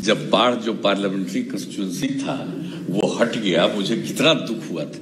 जब बाढ़ जो पार्लियामेंट्री कंस्टिट्यूंसी था, वो हट गया, मुझे कितना दुख हुआ था।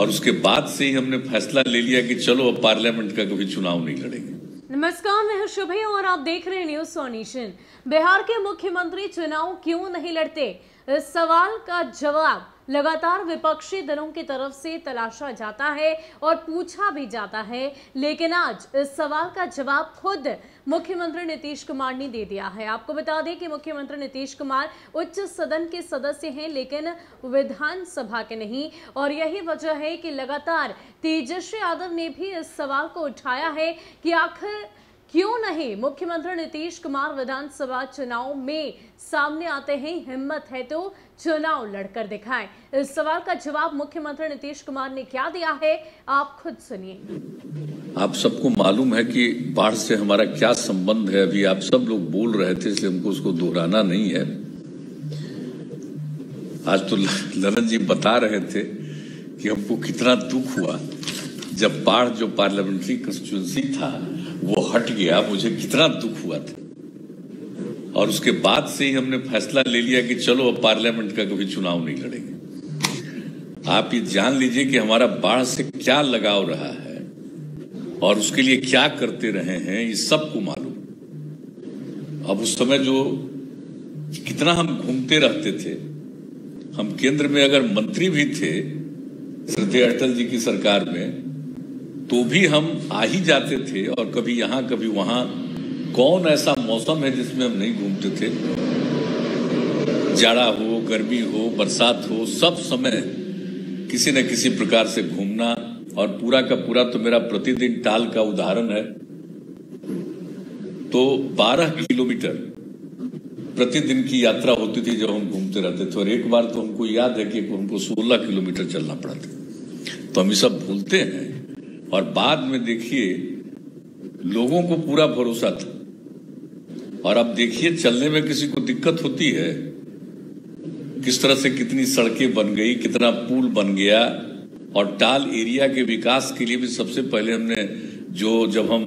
और उसके बाद से ही हमने फैसला ले लिया कि चलो, अब पार्लियामेंट का कभी चुनाव नहीं लड़ेंगे। नमस्कार, मैं हूँ शुभ और आप देख रहे हैं न्यूज़ सोनीशन बिहार के मुख्यमंत्री चुनाव क्यों नहीं लड़ते? इस सवाल का जवाब लगातार विपक्षी दलों की तरफ़ से तलाशा जाता है और पूछा भी जाता है, लेकिन आज इस सवाल का जवाब खुद मुख्यमंत्री नीतीश कुमार ने दे दिया है। आपको बता दें कि मुख्यमंत्री नीतीश कुमार उच्च सदन के सदस्य हैं, लेकिन विधानसभा के नहीं। और यही वजह है कि लगातार तेजस्वी यादव ने भी इस सवाल को उठाया है कि आखिर क्यों नहीं? मुख्यमंत्री नीतीश कुमार विधानसभा चुनाव में सामने आते हैं, हिम्मत है तो चुनाव लड़कर दिखाएँ। इस सवाल का जवाब मुख्यमंत्री नीतीश कुमार ने क्या दिया है? आप खुद सुनिए। आप सबको मालूम है कि बाढ़ से हमारा क्या संबंध है? अभी आप सब लोग बोल रहे थे, इसलिए हमको उसको दोहराना नहीं है। आज तो ललन जी बता रहे थे कि हमको कितना दुख हुआ। जब बाढ़ जो पार्लियामेंट्री कंस्टिट्यूंसी था, वो हट गया, मुझे कितना दुख हुआ था। और उसके बाद से ही हमने फैसला ले लिया कि चलो, अब पार्लियामेंट का कभी चुनाव नहीं लड़ेंगे। आप ये जान लीजिए कि हमारा बाढ़ से क्या लगाव रहा है और उसके लिए क्या करते रहे हैं, ये सबको मालूम। अब उस समय जो कितना हम घूमते रहते थे, हम केंद्र में अगर मंत्री भी थे, श्रद्धेय अटल जी की सरकार में तो भी हम आ ही जाते थे और कभी यहाँ, कभी वहाँ। कौन ऐसा मौसम है जिसमें हम नहीं घूमते थे? जाड़ा हो, गर्मी हो, बरसात हो, सब समय किसी न किसी प्रकार से घूमना और पूरा का पूरा तो मेरा प्रतिदिन टाल का उदाहरण है। तो 12 किलोमीटर प्रतिदिन की यात्रा होती थी जब हम घूमते रहते थे और एक बार तो हमको याद है कि हमको 16 किलोमीटर चलना पड़ा था। तो हम ये सब भूलते हैं। और बाद में देखिए, लोगों को पूरा भरोसा था। और अब देखिए, चलने में किसी को दिक्कत होती है, किस तरह से कितनी सड़कें बन गई, कितना पुल बन गया, और टाल एरिया के विकास के लिए भी सबसे पहले हमने जो, जब हम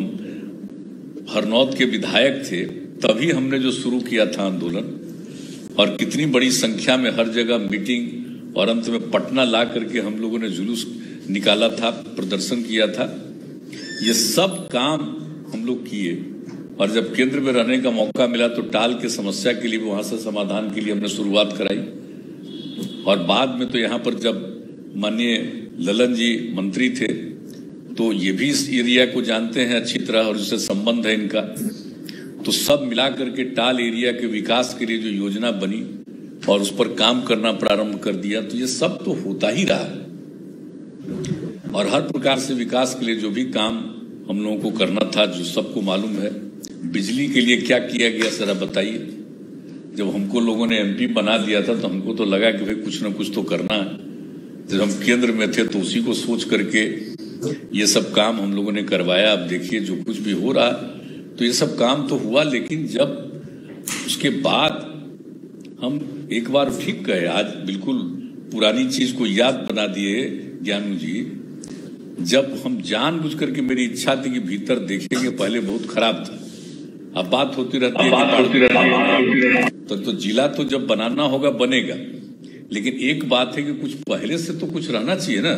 हरनौत के विधायक थे, तभी हमने जो शुरू किया था आंदोलन। और कितनी बड़ी संख्या में हर जगह मीटिंग और अंत में पटना ला करके हम लोगों ने जुलूस निकाला था, प्रदर्शन किया था। ये सब काम हम लोग किए। और जब केंद्र में रहने का मौका मिला तो टाल की समस्या के लिए वहाँ से समाधान के लिए हमने शुरुआत कराई। और बाद में तो यहाँ पर जब माननीय ललन जी मंत्री थे तो ये भी इस एरिया को जानते हैं, अच्छी तरह और जिससे संबंध है इनका। तो सब मिला करके टाल एरिया के विकास के लिए जो योजना बनी और उस पर काम करना प्रारंभ कर दिया तो ये सब तो होता ही रहा। और हर प्रकार से विकास के लिए जो भी काम हम लोगों को करना था, जो सबको मालूम है, बिजली के लिए क्या किया गया सर, आप बताइए। जब हमको लोगों ने एमपी बना दिया था तो हमको तो लगा कि भाई कुछ ना कुछ तो करना है। जब हम केंद्र में थे तो उसी को सोच करके ये सब काम हम लोगों ने करवाया। अब देखिए, जो कुछ भी हो रहा तो ये सब काम तो हुआ, लेकिन जब उसके बाद हम एक बार ठीक गए। आज बिल्कुल पुरानी चीज़ को याद बना दिए, ज्ञानू जी। जब हम जानबूझ करके मेरी इच्छा थी कि भीतर देखेंगे पहले बहुत खराब था। अब बात होती रहती है बात होती रहती है। तो, तो जिला तो जब बनाना होगा बनेगा। लेकिन एक बात है कि कुछ पहले से तो कुछ रहना चाहिए ना।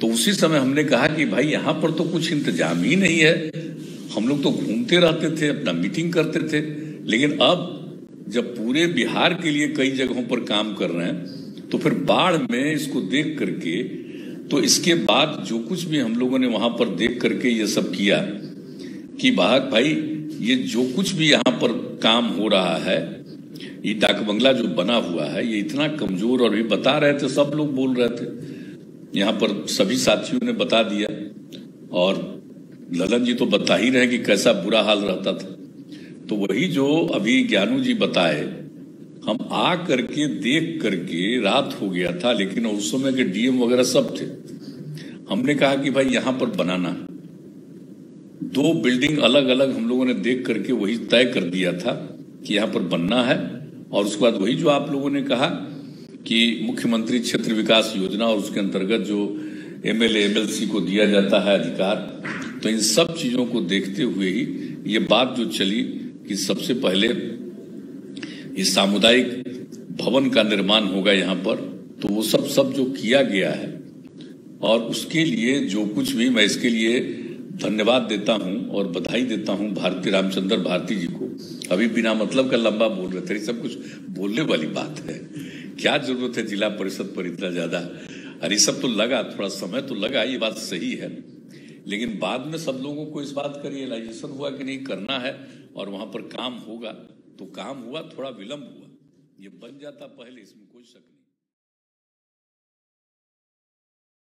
तो उसी समय हमने कहा कि भाई यहाँ पर तो कुछ इंतज़ाम ही नहीं है। हम लोग तो घूमते रहते थे अपना मीटिंग करते थे। लेकिन अब जब पूरे बिहार के लिए कई जगहों पर काम कर रहे हैं तो फिर बाढ़ में इसको देख करके तो इसके बाद जो कुछ भी हम लोगों ने वहाँ पर देख करके ये सब किया, कि बाहर, भाई, ये जो कुछ भी यहाँ पर काम हो रहा है, ये डाक बंगला जो बना हुआ है, ये इतना कमज़ोर और भी बता रहे थे, सब लोग बोल रहे थे। यहाँ पर सभी साथियों ने बता दिया, और ललन जी तो बता ही रहे कि कैसा बुरा हाल रहता था। तो वही जो अभी ज्ञानू जी बताए हम आ करके देख करके रात हो गया था, लेकिन उस समय के डीएम वगैरह सब थे। हमने कहा कि भाई यहाँ पर बनाना दो बिल्डिंग अलग अलग हम लोगों ने देख करके वही तय कर दिया था कि यहाँ पर बनना है, और उसके बाद वही जो आप लोगों ने कहा कि मुख्यमंत्री क्षेत्र विकास योजना और उसके अंतर्गत जो एमएलए, एमएलसी को दिया जाता है अधिकार तो इन सब चीज़ों को देखते हुए ही ये बात जो चली कि सबसे पहले ये सामुदायिक भवन का निर्माण होगा यहाँ पर। तो वो सब सब जो किया गया है, और उसके लिए जो कुछ भी मैं इसके लिए धन्यवाद देता हूँ और बधाई देता हूँ भारती रामचंद्र भारती जी को। अभी बिना मतलब का लंबा बोल रहे थे सब कुछ बोलने वाली बात है। क्या ज़रूरत है जिला परिषद पर इतना ज़्यादा? अरे सब तो लगा, थोड़ा समय तो लगा, ये बात सही है। लेकिन बाद में सब लोगों को इस बात का रियलाइजेशन हुआ कि नहीं, करना है और वहाँ पर काम होगा। तो काम हुआ थोड़ा विलंब हुआ। ये बन जाता पहले इसमें कोई शक नहीं।